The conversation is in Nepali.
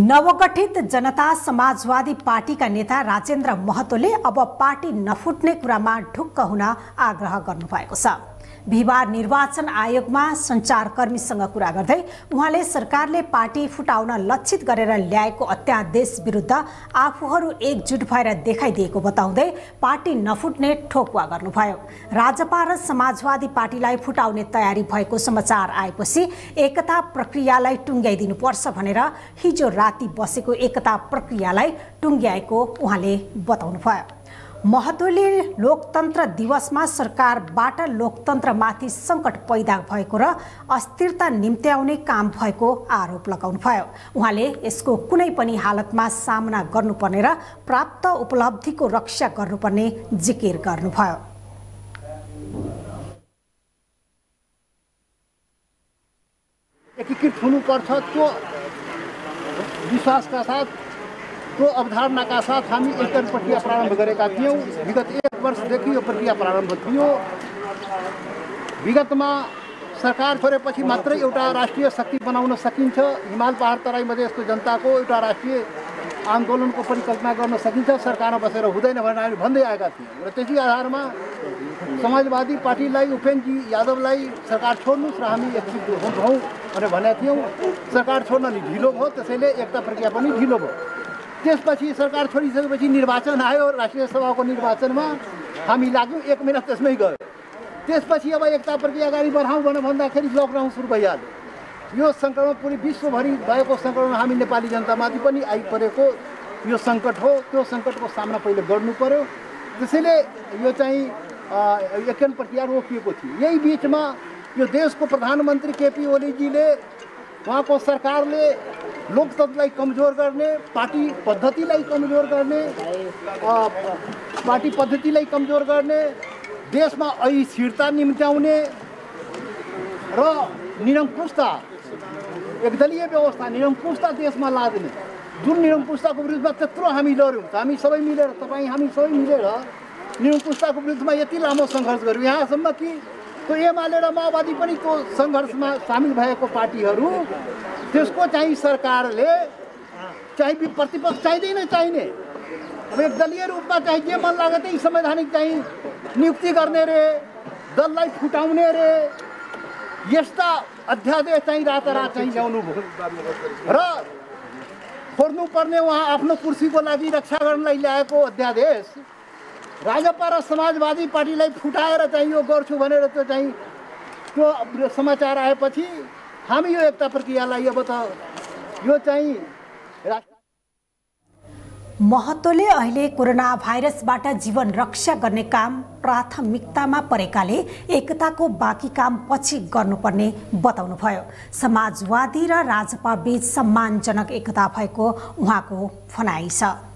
नवगठित जनता समाजवादी पार्टीका नेता राजेन्द्र महतोले अब पार्टी नफुट्ने कुरामा ढुक्क हुन आग्रह गर्नुभएको छ। बिहिबार निर्वाचन आयोगमा सञ्चारकर्मीसँग कुरा गर्दै उहाँले सरकारले पार्टी फुटाउन लक्षित गरेर ल्याएको अत्यादेश विरुद्ध आफूहरू एकजुट भएर देखाइदिएको बताउँदै पार्टी नफुट्ने ठोकुवा गर्नुभयो। राजपा र समाजवादी पार्टीलाई फुटाउने तयारी भएको समाचार आएपछि एकता प्रक्रियालाई टुङ्ग्याइदिनुपर्छ भनेर हिजो राति बसेको एकता प्रक्रियालाई टुङ्ग्याएको उहाँले बताउनुभयो। महतोले लोकतन्त्र दिवसमा सरकारबाट लोकतन्त्रमाथि सङ्कट पैदा भएको र अस्थिरता निम्त्याउने काम भएको आरोप लगाउनुभयो। उहाँले यसको कुनै पनि हालतमा सामना गर्नुपर्ने र प्राप्त उपलब्धिको रक्षा गर्नुपर्ने जिकिर गर्नुभयो। एकीकृत हुनुपर्छ त्यो विश्वासका साथ त्यो अवधारणाका साथ हामी एकन प्रक्रिया प्रारम्भ गरेका थियौँ। विगत एक वर्षदेखि यो प्रक्रिया प्रारम्भ थियो। विगतमा सरकार छोडेपछि मात्रै एउटा राष्ट्रिय शक्ति बनाउन सकिन्छ। हिमाल पहाड तराई मधेसको जनताको एउटा राष्ट्रिय आन्दोलनको परिकल्पना गर्न सकिन्छ। सरकारमा बसेर हुँदैन भनेर हामी भन्दै आएका थियौँ। र त्यसै आधारमा समाजवादी पार्टीलाई उपेन्द्रजी यादवलाई सरकार छोड्नुहोस् र हामी एकजुट हौँ भनेर भनेका थियौँ। सरकार छोड्न नि ढिलो भयो त्यसैले एकता प्रक्रिया पनि ढिलो भयो। त्यसपछि सरकार छोडिसकेपछि निर्वाचन आयो राष्ट्रिय सभाको निर्वाचनमा हामी लाग्यौँ एक महिना त्यसमै गयो। त्यसपछि अब एकता प्रक्रिया अगाडि बढाउँ भनेर भन्दाखेरि लकडाउन सुरु भइहाल्यो। यो सङ्क्रमण पुरै विश्वभरि भएको सङ्क्रमण हामी नेपाली जनतामाथि पनि आइपरेको यो सङ्कट हो। त्यो सङ्कटको सामना पहिले गर्नु पर्यो। त्यसैले यो चाहिँ एकन प्रक्रिया रोकिएको थियो। यही बिचमा यो देशको प्रधानमन्त्री केपी ओलीजीले उहाँको सरकारले लोकतन्त्रलाई कमजोर गर्ने पार्टी पद्धतिलाई कमजोर गर्ने पार्टी पद्धतिलाई कमजोर गर्ने देशमा अस्थिरता निम्त्याउने र निरङ्कुशता एकदलीय व्यवस्था निरङ्कुशता देशमा लाद्ने। जुन निरङ्कुशताको विरुद्धमा त्यत्रो हामी लड्यौँ हामी सबै मिलेर तपाईँ हामी सबै मिलेर निरङ्कुशताको विरुद्धमा यति लामो सङ्घर्ष गऱ्यौँ यहाँसम्म कि त्यो एमाले र माओवादी पनि त्यो सङ्घर्षमा सामेल भएको पार्टीहरू त्यसको चाहिँ सरकारले चाहिँ प्रतिपक्ष चाहिँदैन चाहिने। अब एकदलीय रूपमा चाहिँ जे मन लाग्यो त्यही संवैधानिक चाहिँ नियुक्ति गर्ने रे दललाई फुटाउने रे यस्ता अध्यादेश चाहिँ रातारात चाहिँ ल्याउनु भयो। र छोड्नुपर्ने उहाँ आफ्नो कुर्सीको लागि रक्षा गर्नलाई ल्याएको अध्यादेश राजपा र समाजवादी पार्टीलाई फुटाएर चाहिँ यो गर्छु भनेर त्यो चाहिँ त्यो समाचार आएपछि हामी यो एकता प्रक्रियालाई अब त यो चाहिँ महतोले अहिले कोरोना भाइरसबाट जीवन रक्षा गर्ने काम प्राथमिकतामा परेकाले एकताको बाँकी काम पछि गर्नुपर्ने बताउनुभयो। समाजवादी र राजपा बीच सम्मानजनक एकता भएको उहाँको भनाइ छ।